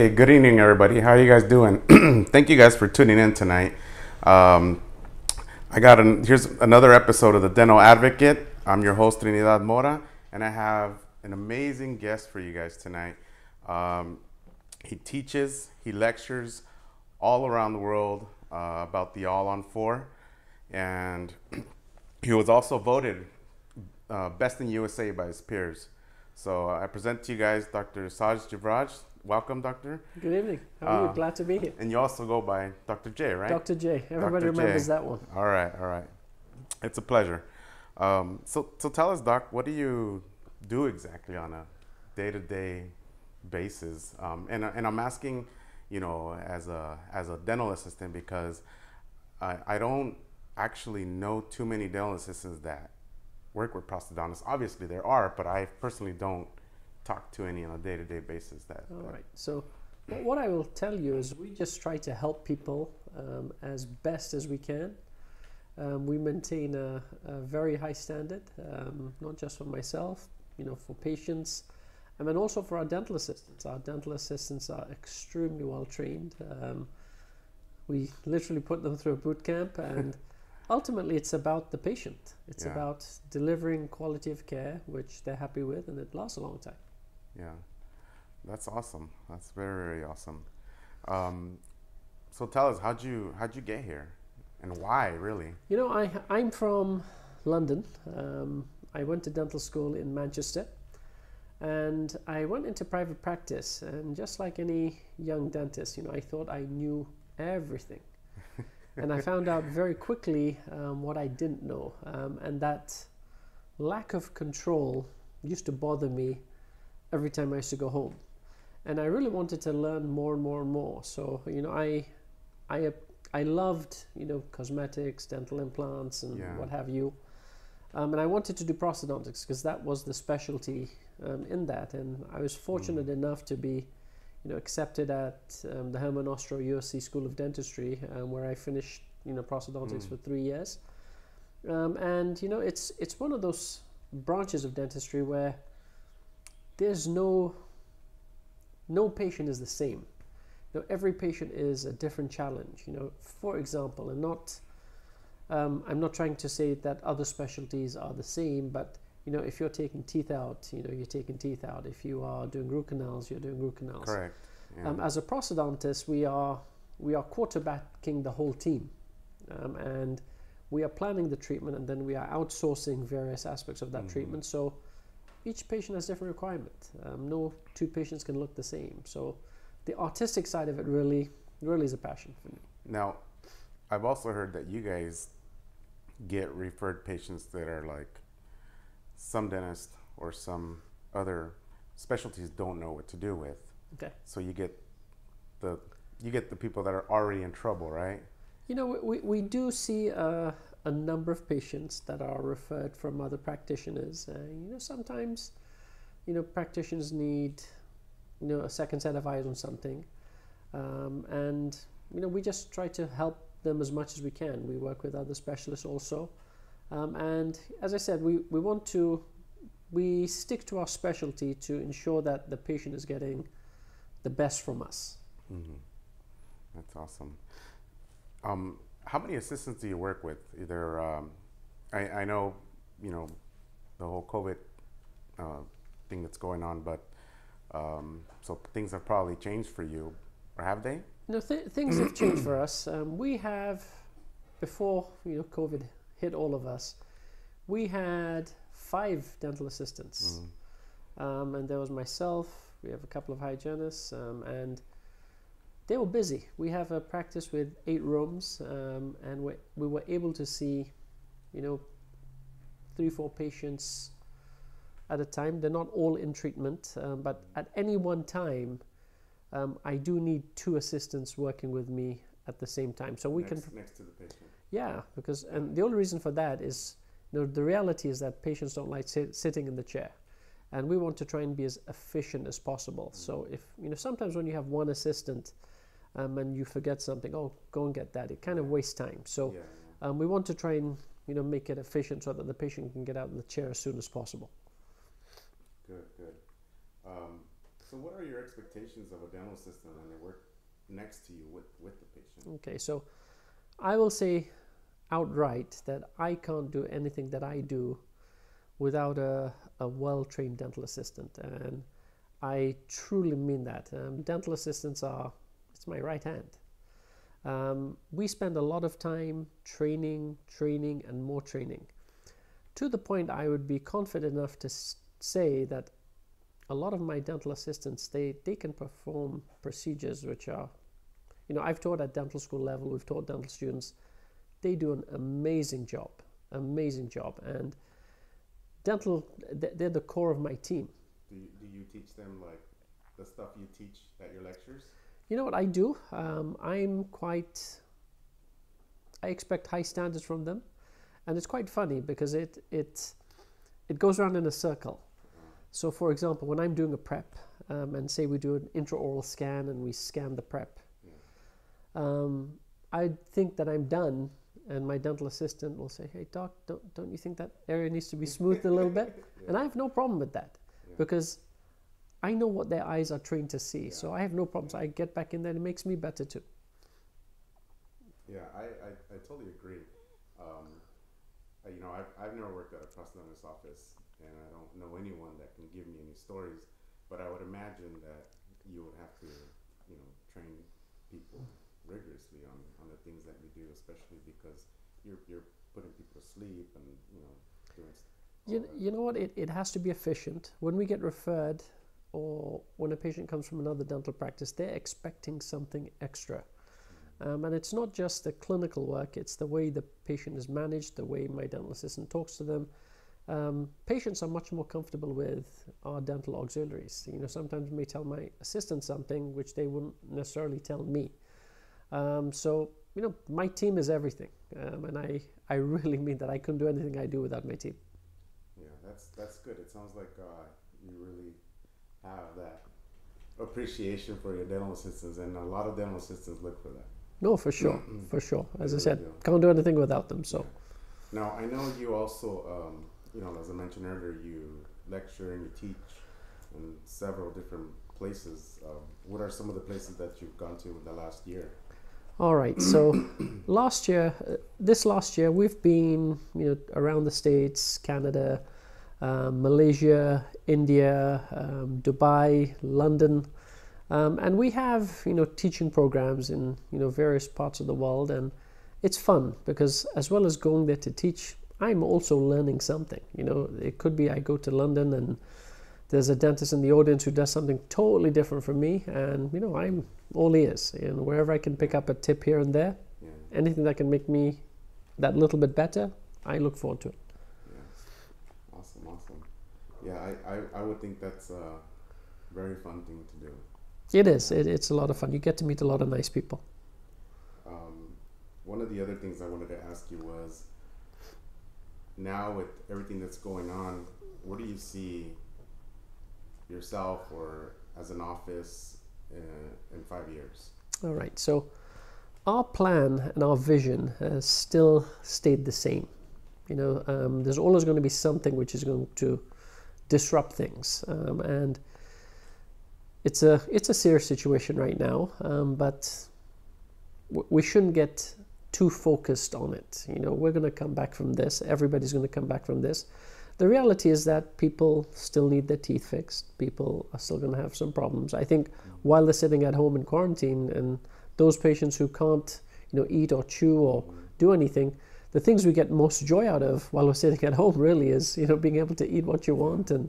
Hey, good evening, everybody. How are you guys doing? Thank you guys for tuning in tonight. Um, I got an, here's another episode of the Dental Advocate. I'm your host Trinidad Mora, and I have an amazing guest for you guys tonight. Um, he teaches, he lectures all around the world uh, about the All on Four, and he was also voted uh, best in USA by his peers. So I present to you guys Dr. Saj Jivraj. Welcome, Doctor. Good evening. How are Uh, you? Glad to be here. And you also go by Dr. J, right? Dr. J. Everybody Dr. J. remembers that one. All right, all right. It's a pleasure. Um, so, so tell us, Doc, what do you do exactly on a day-to-day basis? Um, and, and I'm asking, you know, as a as a dental assistant because I, I don't actually know too many dental assistants that work with prosthodontists. Obviously, there are, but I personally don't talk to any on a day-to-day basis. That, All that- right. So, wh- what I will tell you is we just try to help people um, as best as we can. Um, we maintain a, a very high standard, um, not just for myself, you know, for patients, and then also for our dental assistants. Our dental assistants are extremely well trained. Um, we literally put them through a boot camp, and ultimately, it's about the patient. It's Yeah. about delivering quality of care, which they're happy with, and it lasts a long time. Yeah, that's awesome. That's very very awesome. Um, so tell us, how'd you how'd you get here, and why really? You know, I I'm from London. Um, I went to dental school in Manchester, and I went into private practice. And just like any young dentist, you know, I thought I knew everything, and I found out very quickly um, what I didn't know, um, and that lack of control used to bother me every time I used to go home. And I really wanted to learn more and more and more. So you know, I I I loved, you know, cosmetics, dental implants, and Yeah. what have you. Um, and I wanted to do prosthodontics because that was the specialty um, in that. And I was fortunate enough to be, you know, accepted at um, the Herman Ostrow USC School of Dentistry, um, where I finished, you know, prosthodontics Mm. for three years. Um, and you know, it's it's one of those branches of dentistry where there's no no patient is the same you know, every patient is a different challenge. You know, for example, and not, um, I'm not trying to say that other specialties are the same, but you know, if you're taking teeth out, you know, you're taking teeth out. If you are doing root canals, you're doing root canals. Correct. Yeah. Um, as a prosthodontist, we are we are quarterbacking the whole team, um, and we are planning the treatment, and then we are outsourcing various aspects of that Mhm. treatment. So each patient has different requirement. Um, no two patients can look the same. So the artistic side of it really really is a passion for me. now, I've also heard that you guys get referred patients that are like some dentist or some other specialties don't know what to do with. Okay. So you get the you get the people that are already in trouble, right? You know, we, we, we do see uh, a number of patients that are referred from other practitioners. Uh, you know, sometimes, you know, practitioners need, you know, a second set of eyes on something. Um, and, you know, we just try to help them as much as we can. We work with other specialists also. Um, and as I said, we, we want to, we stick to our specialty to ensure that the patient is getting the best from us. Mm-hmm. That's awesome. Um, how many assistants do you work with? Either um, I, I know, you know, the whole COVID uh, thing that's going on, but um, so things have probably changed for you, or have they? No, th- things have changed for us. Um, we have, before you know COVID hit all of us, we had five dental assistants, Mm. um, and there was myself. We have a couple of hygienists, um, and they were busy. We have a practice with eight rooms, um, and we we were able to see, you know, three four patients at a time. They're not all in treatment, um, but at any one time, um, I do need two assistants working with me at the same time. So we can, next, next to the patient. yeah, because and the only reason for that is, you know, the reality is that patients don't like sit, sitting in the chair, and we want to try and be as efficient as possible. So if you know, sometimes when you have one assistant, um, and you forget something, oh, go and get that. It kind of wastes time. So Yeah, um, we want to try and you know make it efficient so that the patient can get out of the chair as soon as possible. good, good. Um, So, what are your expectations of a dental assistant when they work next to you with, with the patient? Okay, so I will say outright that I can't do anything that I do without a, a well trained dental assistant. And I truly mean that. Um, dental assistants are, it's my right hand. Um, we spend a lot of time training, training, and more training to the point I would be confident enough to say that a lot of my dental assistants they, they can perform procedures which are you know i've taught at dental school level we've taught dental students they do an amazing job amazing job and dental they're the core of my team Do you, do you teach them like the stuff you teach at your lectures? You know what i do? Um, i'm quite i expect high standards from them. And it's quite funny because it it it goes around in a circle. So for example when i'm doing a prep um, and say we do an intraoral scan and we scan the prep um, i think that i'm done and my dental assistant will say hey doc don't, don't you think that area needs to be smoothed a little bit? And i have no problem with that Yeah. because i know what their eyes are trained to see so i have no problems i get back in there and it makes me better too Yeah, I, I, I totally agree. Um, I, you know, I've, I've never worked at a prosthodontist office, and I don't know anyone that can give me any stories. But I would imagine that you would have to, you know, train people rigorously on, on the things that you do, especially because you're you're putting people to sleep and you know doing. You, you know what? It, it has to be efficient. When we get referred or when a patient comes from another dental practice, they're expecting something extra. Um, and it's not just the clinical work, it's the way the patient is managed, the way my dental assistant talks to them. Um, patients are much more comfortable with our dental auxiliaries. You know, sometimes may tell my assistant something which they wouldn't necessarily tell me. Um, so, you know, my team is everything. Um, and I, I really mean that I couldn't do anything I do without my team. Yeah, that's that's good. It sounds like uh, you really have that appreciation for your dental assistants, and a lot of dental assistants look for that. No, for sure, for sure. As I said, can't do anything without them. So, Now I know you also, um, you know, as I mentioned earlier, you lecture and you teach in several different places. Um, what are some of the places that you've gone to in the last year? all right. So, last year, uh, this last year, we've been, you know, around the states, Canada, um, Malaysia, India, um, Dubai, London, um, and we have, you know, teaching programs in, you know, various parts of the world, and it's fun because as well as going there to teach, I'm also learning something. You know, it could be I go to London and there's a dentist in the audience who does something totally different from me, and you know, I'm all ears. And wherever I can pick up a tip here and there, Yeah, anything that can make me that little bit better, I look forward to it. Yeah, awesome, awesome. Yeah, I, I, I would think that's a very fun thing to do. It is. It, it's a lot of fun. You get to meet a lot of nice people. Um, one of the other things I wanted to ask you was now with everything that's going on, where do you see yourself or as an office in, in five years? All right. So, our plan and our vision has still stayed the same. You know, um, there's always going to be something which is going to disrupt things, um, and it's a it's a serious situation right now. Um, but we shouldn't get too focused on it. You know, we're going to come back from this. Everybody's going to come back from this. The reality is that people still need their teeth fixed. People are still going to have some problems. I think while they're sitting at home in quarantine, and those patients who can't, you know, eat or chew or do anything, the things we get most joy out of while we're sitting at home really is, you know, being able to eat what you want and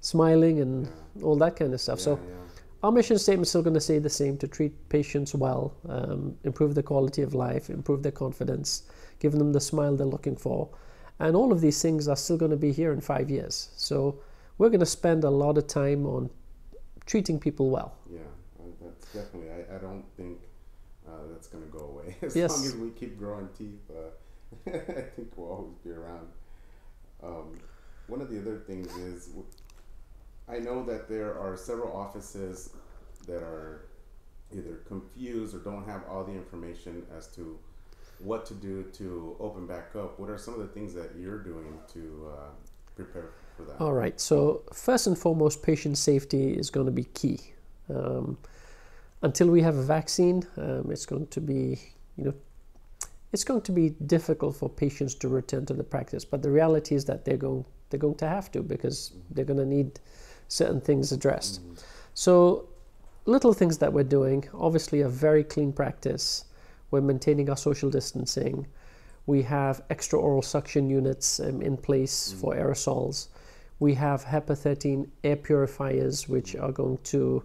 smiling and all that kind of stuff. so yeah, our mission statement is still going to say the same to treat patients well, um, improve the quality of life, improve their confidence, give them the smile they're looking for. And all of these things are still going to be here in five years. So we're going to spend a lot of time on treating people well. yeah, that's definitely. I, I don't think uh, that's gonna go away as Yes. long as we keep growing teeth. Uh, I think we'll always be around. Um, one of the other things is, I know that there are several offices that are either confused or don't have all the information as to what to do to open back up. What are some of the things that you're doing to uh, prepare for that? All right. So first and foremost, patient safety is going to be key. Um, until we have a vaccine, um, it's going to be, you know, it's going to be difficult for patients to return to the practice. But the reality is that they're going they're going to have to because they're going to need certain things addressed. Mm-hmm. So little things that we're doing. Obviously, a very clean practice. We're maintaining our social distancing. We have extra oral suction units um, in place Mm-hmm. for aerosols. We have HEPA 13 air purifiers, which are going to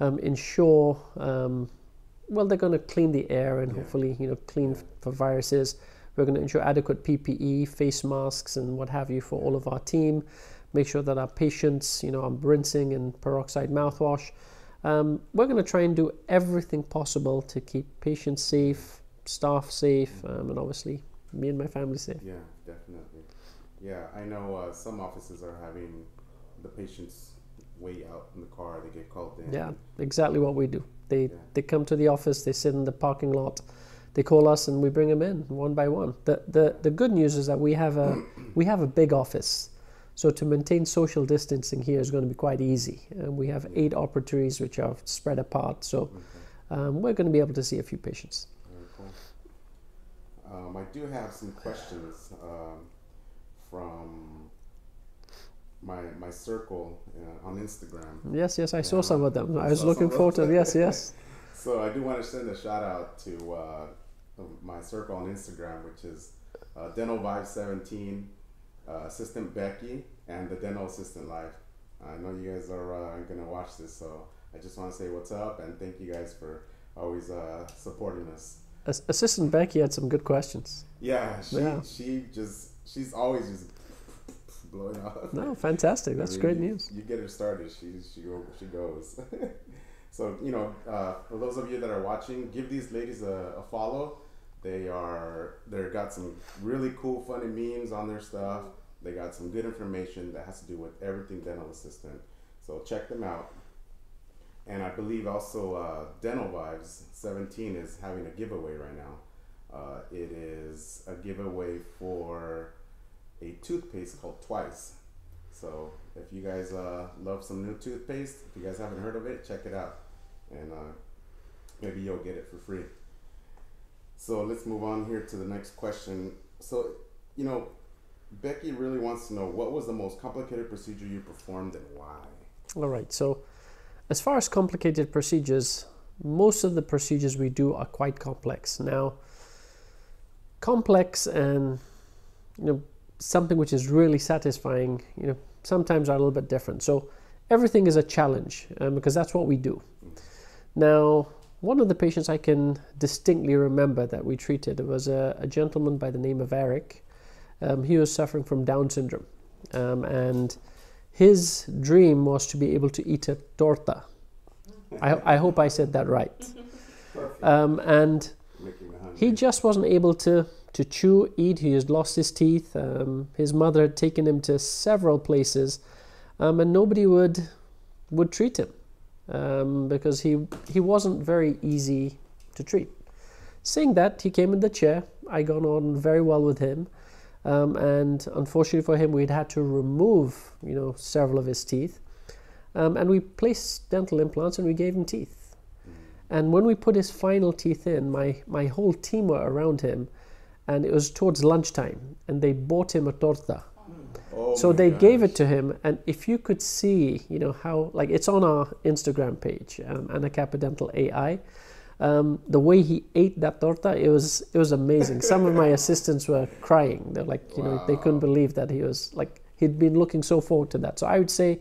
um, ensure, um, well, they're going to clean the air and Yeah. hopefully, you know, clean Yeah. for viruses. We're going to ensure adequate PPE, face masks, and what have you for all of our team. Make sure that our patients, you know, are rinsing and peroxide mouthwash. Um, we're going to try and do everything possible to keep patients safe, staff safe, um, and obviously me and my family safe. Yeah, definitely. Yeah, I know uh, some offices are having the patients wait out in the car. They get called in. Yeah, exactly what we do. They Yeah. they come to the office, they sit in the parking lot, they call us, and we bring them in one by one. The the, the good news is that we have a we have a big office, so to maintain social distancing here is going to be quite easy. And we have eight operatories which are spread apart, so um, we're going to be able to see a few patients. cool. Um, I do have some questions um, from my my circle uh, on Instagram. Yes, yes, I saw some of them. I was looking forward to? Yes, yes. So I do want to send a shout out to uh, my circle on Instagram, which is uh, Dental Vibe 17, uh, Assistant Becky, and the Dental Assistant Life. I know you guys are uh, gonna watch this, so I just want to say what's up and thank you guys for always uh, supporting us. As- Assistant Becky had some good questions. Yeah, she Yeah. she just she's always just blowing up. No, fantastic. I That's mean, great you- news. You get her started, she she go she goes. so you know, uh, for those of you that are watching, give these ladies a, a follow. They are they've got some really cool, funny memes on their stuff. They got some good information that has to do with everything dental assistant. So check them out. And I believe also uh, Dental Vibes 17 is having a giveaway right now. Uh, it is a giveaway for a toothpaste called Twice. So if you guys uh, love some new toothpaste, if you guys haven't heard of it, check it out, and uh, maybe you'll get it for free. So let's move on here to the next question. So you know, Becky really wants to know what was the most complicated procedure you performed and why. All right. So, as far as complicated procedures, most of the procedures we do are quite complex. Now, complex and you know something which is really satisfying, you know, sometimes are a little bit different. So, everything is a challenge um, because that's what we do. Now, one of the patients I can distinctly remember that we treated was a, a gentleman by the name of Eric. Um, he was suffering from Down syndrome, um, and his dream was to be able to eat a torta. I, I hope I said that right. Um, and Making me hungry. he just wasn't able to, to chew, eat. He has lost his teeth. Um, his mother had taken him to several places, um, and nobody would would treat him um, because he he wasn't very easy to treat. Saying that, he came in the chair. I got on very well with him, um, and unfortunately for him, we'd had to remove you know several of his teeth, um, and we placed dental implants and we gave him teeth. And when we put his final teeth in, my, my whole team were around him, and it was towards lunchtime, and they bought him a torta. Oh so they gave it to him, and if you could see, you know how like it's on our Instagram page, um, Anacapa Dental AI. Um, the way he ate that torta, it was it was amazing. Some of my assistants were crying. They're like, you know, they couldn't believe that he was like he'd been looking so forward to that. So I would say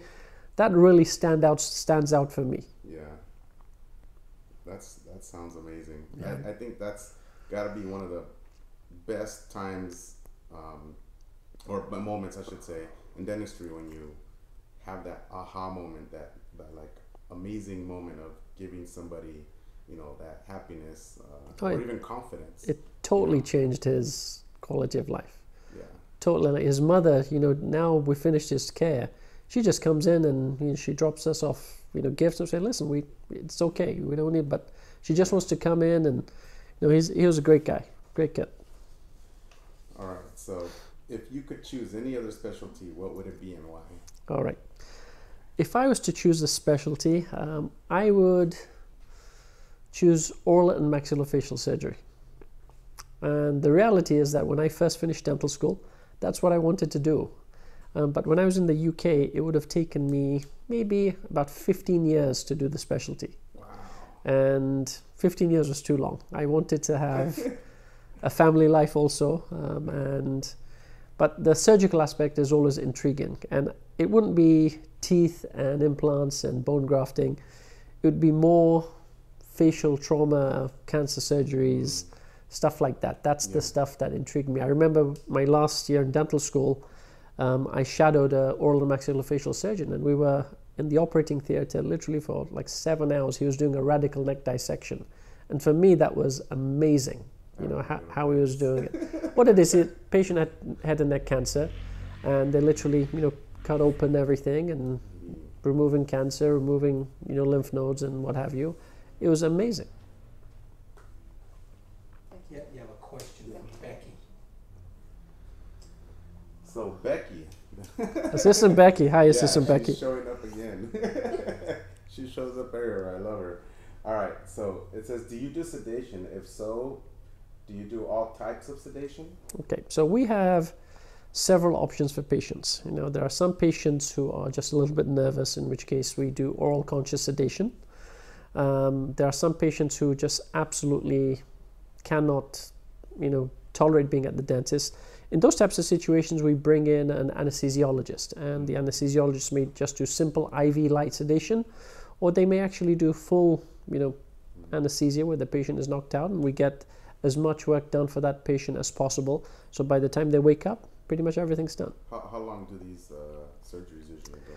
that really stand out stands out for me. Yeah. That's that sounds amazing. Yeah. I, I think that's got to be one of the best times, um, or moments, I should say, in dentistry when you have that aha moment, that that like amazing moment of giving somebody, you know, that happiness uh, Oh, or it- even confidence. It totally changed his quality of life. yeah. Totally. Like his mother, you know, now we finished his care. She just comes in and you know, she drops us off, you know, gifts and say, "Listen, we it's okay. We don't need." But she just wants to come in and, you know, he's he was a great guy, great kid. All right. So if you could choose any other specialty, what would it be and why? All right. If I was to choose a specialty, um, I would choose oral and maxillofacial surgery. And the reality is that when I first finished dental school, that's what I wanted to do. Um, but when I was in the UK, it would have taken me maybe about 15 years to do the specialty. Wow. And 15 years was too long. I wanted to have a family life also. Um, and but the surgical aspect is always intriguing. And it wouldn't be teeth and implants and bone grafting. It would be more facial trauma, cancer surgeries, stuff like that. That's Yeah. the stuff that intrigued me. I remember my last year in dental school, um, I shadowed a oral and maxillofacial surgeon, and we were in the operating theater literally for like seven hours. He was doing a radical neck dissection, and for me that was amazing. You know how, how he was doing it. What it is, it patient had head and neck cancer, and they literally you know cut open everything and removing cancer, removing you know lymph nodes and what have you. It was amazing. Yeah, you have a question from Becky. So Becky. Assistant Becky, hi, Yeah, Assistant she's Becky. showing up again. she shows up everywhere. I love her. All right. So it says, do you do sedation? If so, do you do all types of sedation? Okay, so we have several options for patients. You know, there are some patients who are just a little bit nervous, in which case we do oral conscious sedation. Um, there are some patients who just absolutely cannot, you know, tolerate being at the dentist. In those types of situations, we bring in an anesthesiologist, and the anesthesiologist may just do simple IV light sedation, or they may actually do full, you know, anesthesia where the patient is knocked out, and we get as much work done for that patient as possible. So by the time they wake up, pretty much everything's done. How, how long do these uh, surgeries usually go?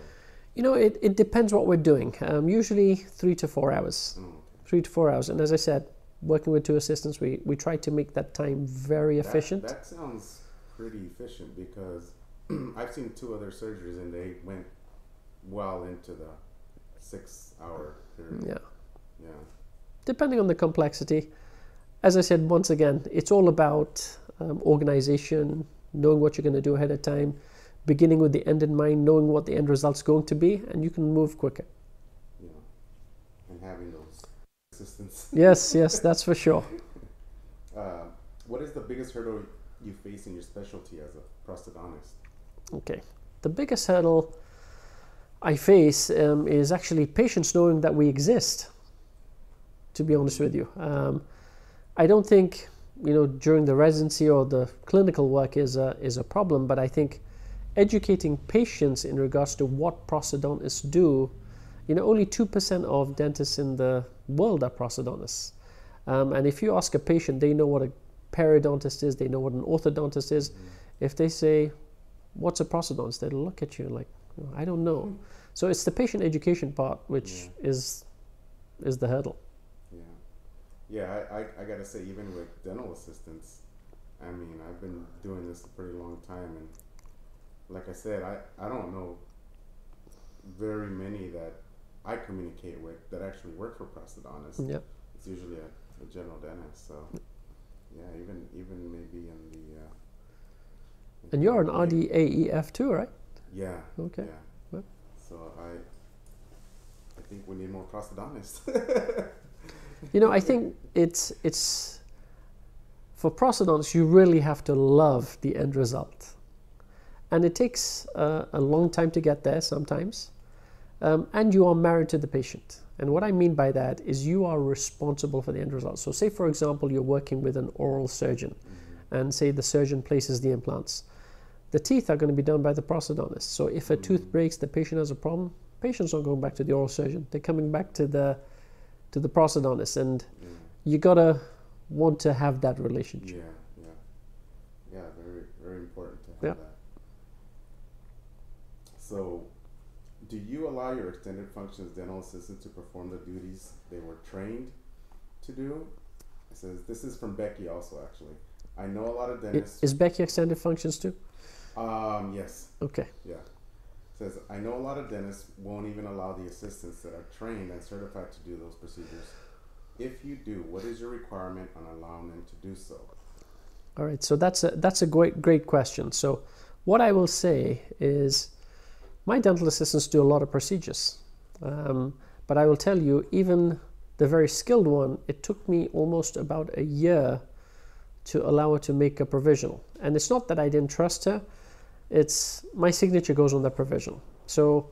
You know, it, it depends what we're doing. Um, usually three to four hours. Mm. Three to four hours. And as I said, working with two assistants, we, we try to make that time very That- efficient. That, sounds pretty efficient because I've seen two other surgeries and they went well into the six hour period. yeah. Yeah. Depending on the complexity. As I said, once again, it's all about um, organization, knowing what you're going to do ahead of time, beginning with the end in mind, knowing what the end result's going to be, and you can move quicker. Know, and having those assistants. Yes, yes, that's for sure. Uh, what is the biggest hurdle you face in your specialty as a prosthodontist? Okay. The biggest hurdle I face um, is actually patients knowing that we exist, to be honest with you. Um, I don't think, you know, during the residency or the clinical work is a, is a problem, but I think educating patients in regards to what prosthodontists do, you know, only 2% of dentists in the world are prosthodontists. Um, and if you ask a patient, they know what a periodontist is, they know what an orthodontist is. If they say, what's a prosthodontist? They'll look at you like, "Oh, I don't know. So it's the patient education part which is is the hurdle. Yeah. I, I, I gotta say, even with dental assistants, I mean, I've been doing this a pretty long time, and like I said, I, I don't know very many that I communicate with that actually work for prosthodontists. Yeah. It's usually a, a general dentist. So yeah, even even maybe in the. Uh, And you're an RDAEF too, right? Yeah. Okay. Yeah. Well. So I. I think we need more prosthodontists. You know, I think it's it's for prosthodontists you really have to love the end result, and it takes uh, a long time to get there sometimes, um, and you are married to the patient. And what I mean by that is you are responsible for the end result. So, say for example, you're working with an oral surgeon, and say the surgeon places the implants. The teeth are going to be done by the prosthodontist. So, if a tooth breaks, the patient has a problem. Patient's aren't going back to the oral surgeon. They're coming back to the to the prosthodontist, and Yeah. you gotta want to have that relationship. Yeah, yeah, yeah. Very, very important to have Yeah. that. So, do you allow your extended functions dental assistant to perform the duties they were trained to do? It says this is from Becky also actually. I know a lot of dentists. Is Becky extended functions too? um, yes, Okay. yeah. Says I know a lot of dentists won't even allow the assistants that are trained and certified to do those procedures. If you do, what is your requirement on allowing them to do so? All right, so that's a that's a great great question. So, what I will say is, my dental assistants do a lot of procedures, um, but I will tell you, even the very skilled one, it took me almost about a year to allow her to make a provisional. And it's not that I didn't trust her; it's my signature goes on that provisional. So,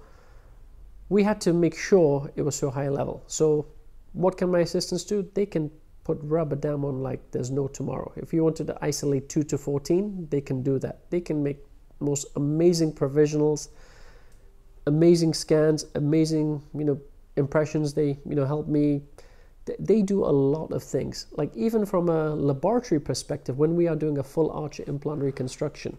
we had to make sure it was so high level. So, what can my assistants do? They can put rubber dam on like there's no tomorrow. If you wanted to isolate 2 to 14, they can do that. They can make most amazing provisionals, amazing scans, amazing, you know, impressions. They, you know, help me. They do a lot of things. Like even from a laboratory perspective, when we are doing a full arch implant reconstruction,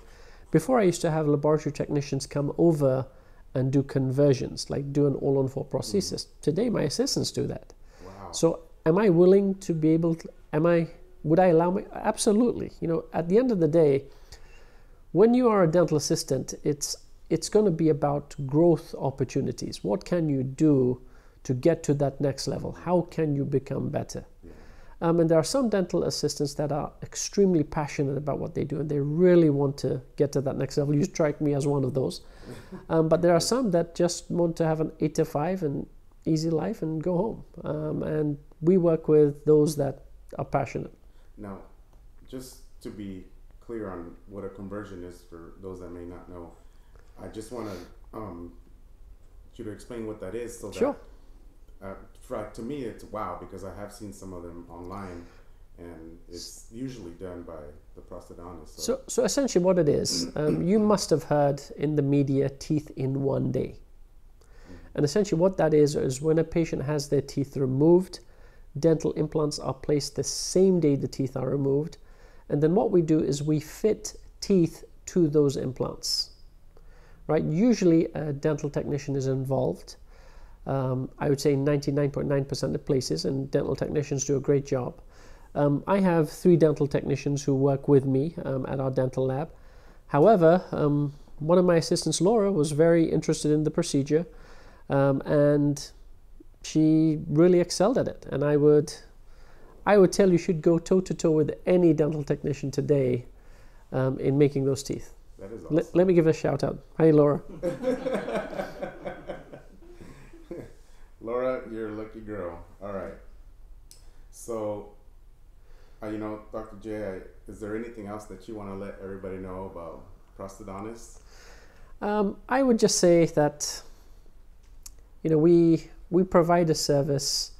before I used to have laboratory technicians come over and do conversions, like do an all-on-four prosthesis. Mm-hmm. Today, my assistants do that. Wow. So am I willing to be able to, am I, would I allow me? Absolutely. You know, at the end of the day, when you are a dental assistant, it's, it's going to be about growth opportunities. What can you do to get to that next level? How can you become better? Um, and there are some dental assistants that are extremely passionate about what they do and they really want to get to that next level. You strike me as one of those. Um, but there are some that just want to have an eight to five and easy life and go home. Um, and we work with those that are passionate. Now, just to be clear on what a conversion is for those that may not know, I just want to um, you to explain what that is. So sure. That, uh, for, to me, it's wow because I have seen some of them online, and it's usually done by the prosthodontist. So, so, so essentially, what it is, um, you must have heard in the media teeth in one day. And essentially, what that is is when a patient has their teeth removed, dental implants are placed the same day the teeth are removed. And then what we do is we fit teeth to those implants. Right? Usually, a dental technician is involved. Um, I would say 99.9% of places, and dental technicians do a great job. Um, I have three dental technicians who work with me um, at our dental lab. However, um, one of my assistants, Laura, was very interested in the procedure um, and she really excelled at it. And I would, I would tell you should go toe to toe with any dental technician today um, in making those teeth. That is awesome. Let, let me give a shout out. Hi, Laura. Laura, you're a lucky girl. All right. So, uh, you know, Dr. J, is there anything else that you want to let everybody know about prosthodontists? Um, I would just say that you know, we we provide a service.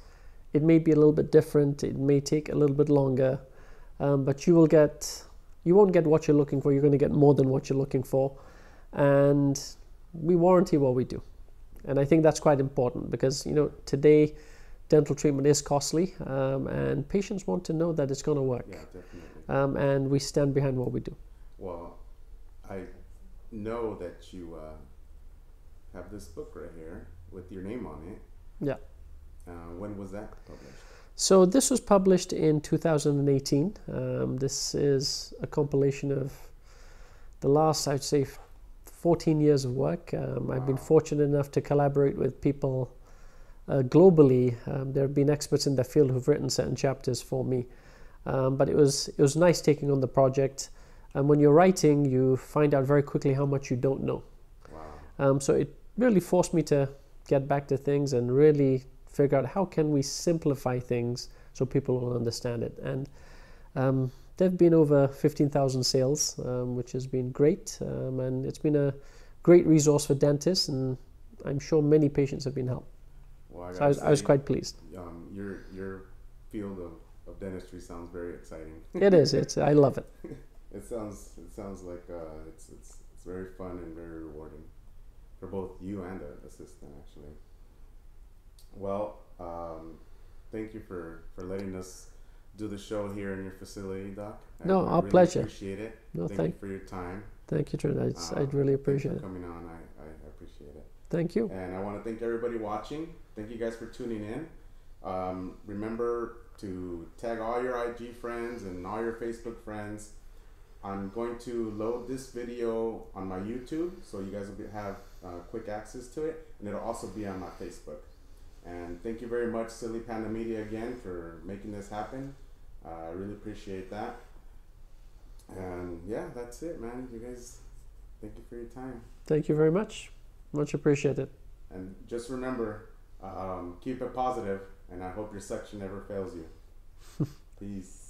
It may be a little bit different. It may take a little bit longer, um, but you will get you won't get what you're looking for. You're going to get more than what you're looking for, and we warranty what we do. And I think that's quite important because you know today dental treatment is costly, um, and patients want to know that it's going to work. Yeah, definitely. Um, and we stand behind what we do. Well, I know that you uh, have this book right here with your name on it. Yeah. Uh, when was that published? So this was published in 2018. Um, this is a compilation of the last, I'd say, 14 years of work. Um, wow. I've been fortunate enough to collaborate with people uh, globally. Um, there have been experts in the field who've written certain chapters for me. Um, but it was it was nice taking on the project. And when you're writing, you find out very quickly how much you don't know. Wow. Um, so it really forced me to get back to things and really figure out how can we simplify things so people will understand it. And um, there have been over 15,000 sales, um, which has been great. Um, and it's been a great resource for dentists, and I'm sure many patients have been helped. Well, I, so I, was, say, I was quite pleased. Um, your, your field of, of dentistry sounds very exciting. it is. It's, I love it. it sounds, it sounds like uh, it's, it's, it's very fun and very rewarding for both you and the assistant actually. Well, um, thank you for for letting us do the show here in your facility, Doc. I no, our really pleasure. Appreciate it. No, thank, thank you for your time. Thank you, Trent. I'd, um, I'd really appreciate it. Coming on, I, I appreciate it. Thank you. And I want to thank everybody watching. Thank you guys for tuning in. Um, remember to tag all your IG friends and all your Facebook friends. I'm going to load this video on my YouTube, so you guys will be, have uh, quick access to it, and it'll also be on my Facebook. And thank you very much, Silly Panda Media, again for making this happen. Uh, I really appreciate that. And yeah, that's it, man. You guys, thank you for your time. Thank you very much. Much appreciated. And just remember, um, keep it positive, and I hope your suction never fails you. Peace.